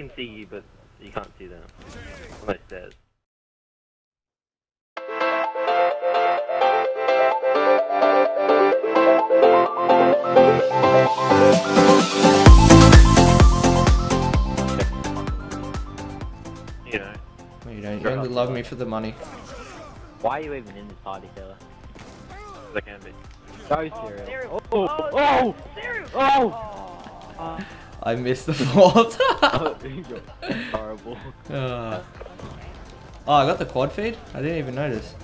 can see you, but you can't see them. On those stairs. You know, No, you don't. You only love me for the money. Why are you even in this party, Taylor? they can be. Go, Cereal. Cereal. Oh! Oh! Cereal. Oh! I missed the vault. oh horrible. Ah. oh, I got the quad feed? I didn't even notice.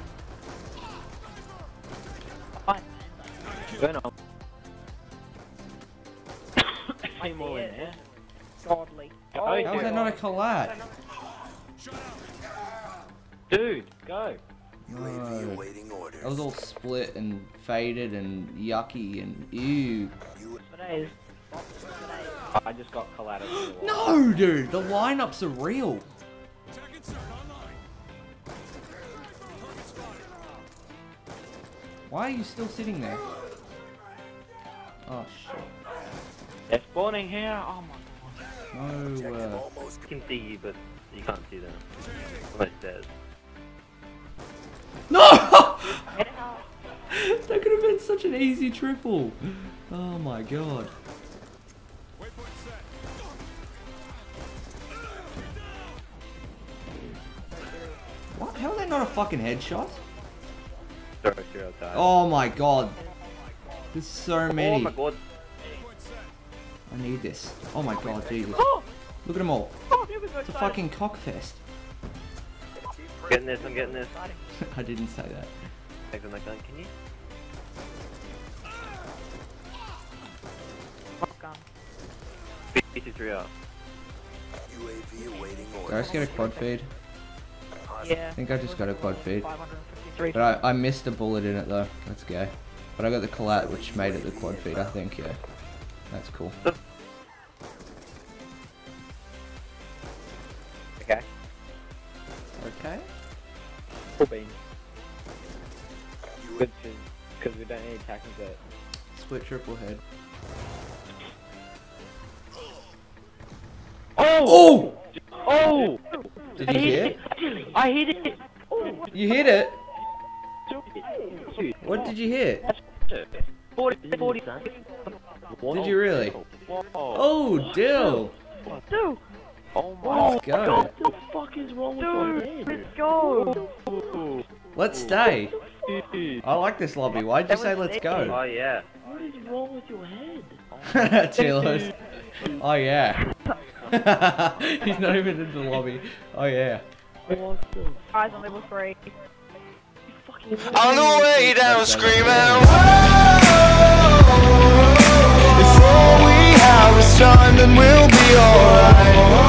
Burn on. Aim all in there. Godly. Oh, How is that not a collat? Dude, go. UAV awaiting orders. That was all split and faded and yucky and ew. I just got collateral. No, dude, the lineups are real. Why are you still sitting there? Oh shit. They're spawning here. Oh my god. No. Uh, almost You can see you, but you can't see them. Those stairs. no! That could have been such an easy triple. Oh my god. How are they not a fucking headshot? Sorry, Cereal died. Oh my god. There's so oh many. Oh my god. I need this. Oh my god, Jesus. Oh! Look at them all. Oh, here we go. It's a fucking cockfest. Getting this, I'm getting this. I didn't say that. Thanks on that gun, can you? Fuck um. gun. BT3 up. UAV awaiting Did I just get a quad feed? Yeah. I think I just got a quad feed. But I, I missed a bullet in it though. Let's go. But I got the collat which made it the quad feed, I think, yeah. That's cool. Okay. Okay. Full beam. Good because we don't need attacking it. Split triple head. Oh! Oh! Oh! Did you hit? I hit it! You hit it? What did you hit? 40, 40. Did you really? Oh, Dyl! Dude, Oh my Let's go. What the fuck is wrong with your dude, head? let's go. Let's stay. I like this lobby. Why'd you say let's go? Oh yeah. what is wrong with your head? Chilos. Oh yeah. He's not even in the lobby. Oh yeah. What the Eyes on level 3. fucking On the way down screaming, better. Whoa! If all we have is time, then we'll be alright.